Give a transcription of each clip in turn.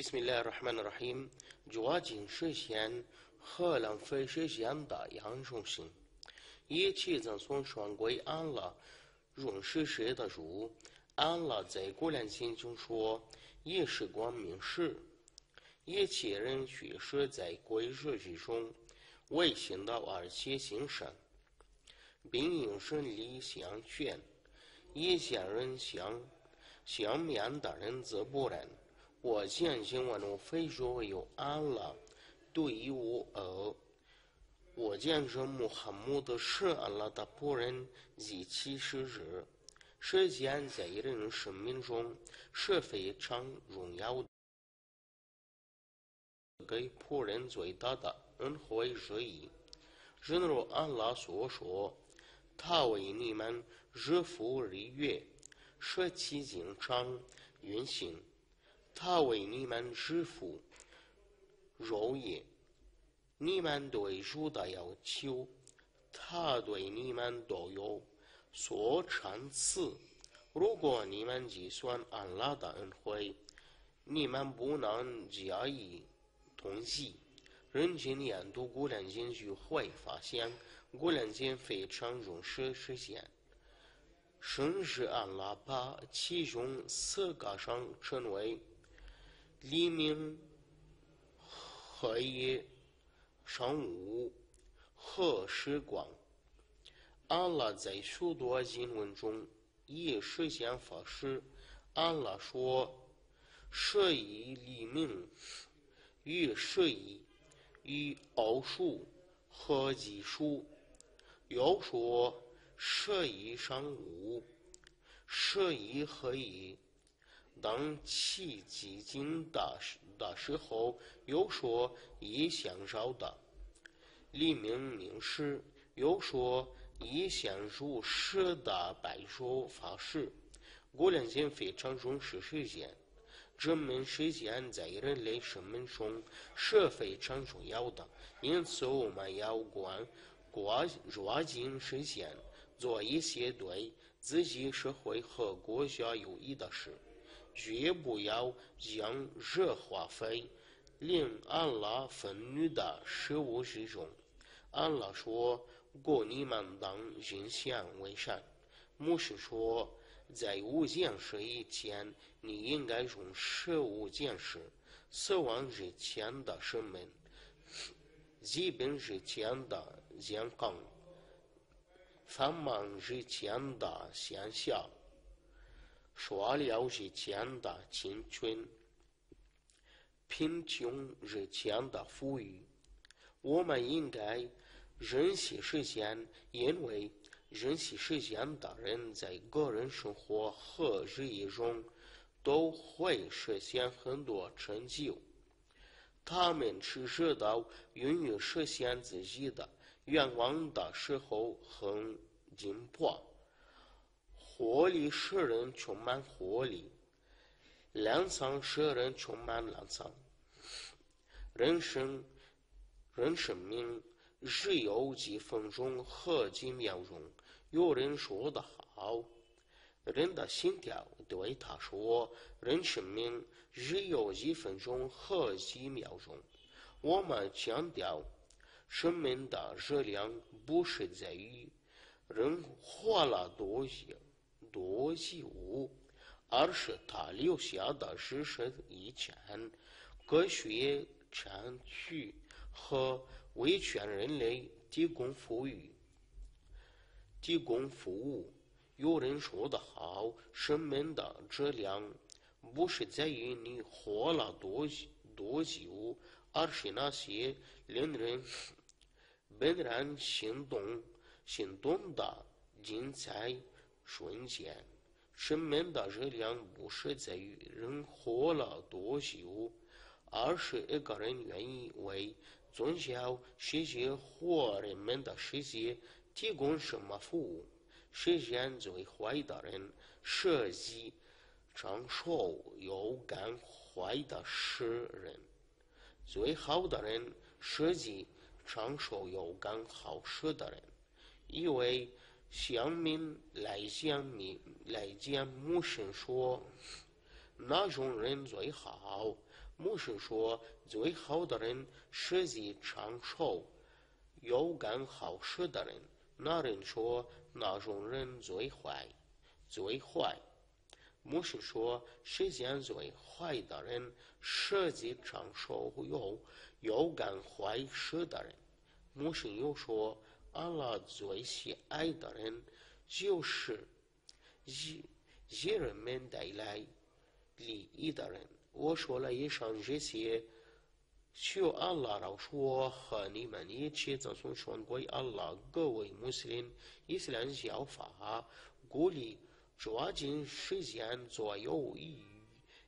بسم الله الرحمن الرحيم 抓紧实现和浪费时间的养生性，一切赠送双归安了，润湿湿的入，安了在古兰经中说，也是光明时，一切人学识在归日之中，为行道而且行善，并应顺理相劝，一些人相相面的人则不然。 我坚信我能非说有安拉，对于我呃，我见证穆罕默德是安拉的仆人及其实日，时间在人生命中是非常重要的，给仆人最大的恩惠之一。正如安拉所说，他为你们日复日月，使其经常运行。他为你们支付肉业，你们对主的要求，他对你们都有所参差。如果你们计算安拉的恩惠，你们不能加以统计。认真研读古兰经就会发现，古兰经非常重视实现。甚至安拉把其中四个上称为。黎明、黑夜、上午和时光，阿拉在许多经文中也实现发誓。安拉说：“十一黎明与十一与奥数和奇数。”又说：“十一上午，十一黑夜。”当其寂静的时的时候，又说一向绕的黎明明时，又说一向如实的白说发誓。古兰经非常重视时间，证明时间在人类生命中是非常重要的。因此，我们要关关抓紧时间，做一些对自己社会和国家有益的事。绝不要将热花费令安拉愤怒的事物之中。安拉说过你们当人想为善。牧师说，在五件事以前，你应该从事物件事。死亡之前的生命，疾病之前的健康，繁忙之前的闲暇。说了日前的青春，贫穷日前的富裕，我们应该珍惜时间，因为珍惜时间的人在个人生活和日业中都会实现很多成就。他们只知道永远实现自己的愿望的时候很紧迫。活力使人充满活力，懒散使人充满懒散。人生，人生命只有几分钟和几秒钟。有人说得好，人的心跳对他说：“人生命只有几分钟和几秒钟。”我们强调，生命的热量不是在于人活了多久。多久，而是他留下的事实遗产、科学产取和为全人类提供服务。提供服务。有人说得好，生命的质量不是在于你活了多多久，而是那些令人 怦然心动、心动的精彩。瞬间，生命的热量不是在于人活了多久，而是一个人愿意为宗教世界或人们的世界提供什么服务。世间最坏的人，设计长寿又干坏的诗人；最好的人，设计长寿又干好事的人，因为。乡民来讲，你来见，牧师说，那种人最好，牧师说，最好的人是己长寿，有干好事的人。那人说，那种人最坏，最坏。牧师说，世间最坏的人是己长寿有有干坏事的人。牧师又说，阿拉最喜爱的人就是以以人们带来利益的人。我说了以上这些，求阿拉饶恕我和你们一起赠送全归安拉。各位穆斯林，伊斯兰教法鼓励抓紧时间做有益于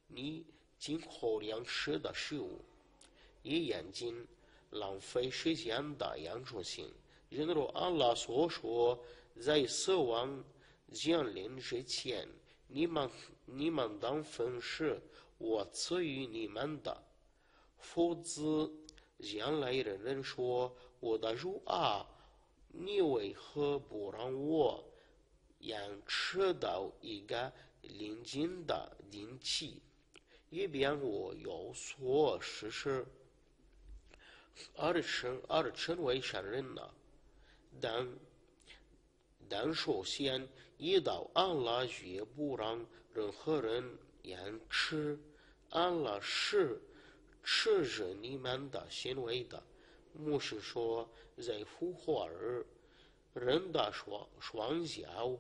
你今后粮食的事物，以严禁浪费时间的严重性。正如阿拉所说，在死亡降临之前，你们你们当分时。我赐予你们的，否则将来的人说：“我的主啊，你为何不让我延迟到一个临近的日期，以便我有所实施，而成而成为善人呢？”但但首先，一到安拉绝不让任何人。延迟，安拉是持着你们的行为的。牧师说，在复活日，人的双双脚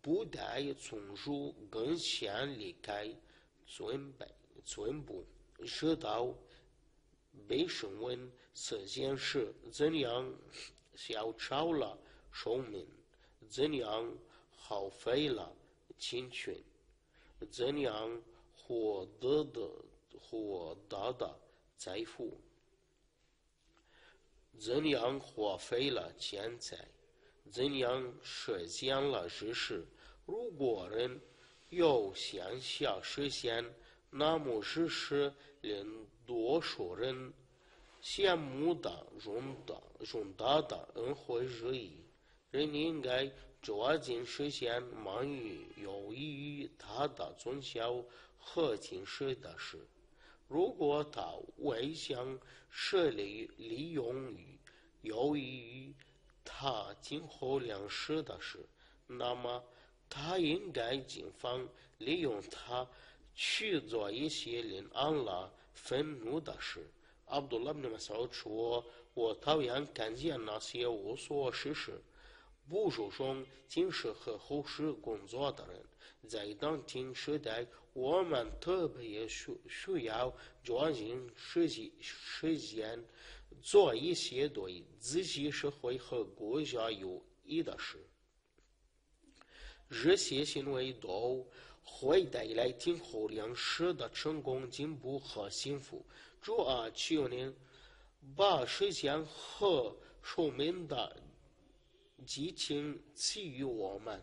不得从主跟前离开尊卑尊部，直到被审问这件事怎样消超了寿命，怎样耗费了青春。怎样获得的获得的财富？怎样花费了钱财？怎样实现了知识？如果人有想象实现，那么事实令多数人羡慕的荣的、荣大的恩惠而已。人应该。抓紧实现忙于有益于他的宗教和精神的事。如果他未想设立利用于有益于他今后粮食的事，那么他应该尽方利用它去做一些令安拉愤怒的事。阿卜杜拉姆说：“我讨厌看见那些无所事事。”不注重今世和后世工作的人，在当今时代，我们特别需需要抓紧时机时间，做一些对自己社会和国家有益的事。这些行为都会带来今后粮食的成功、进步和幸福。主啊，求您把时间和寿命的。激情赐予我们。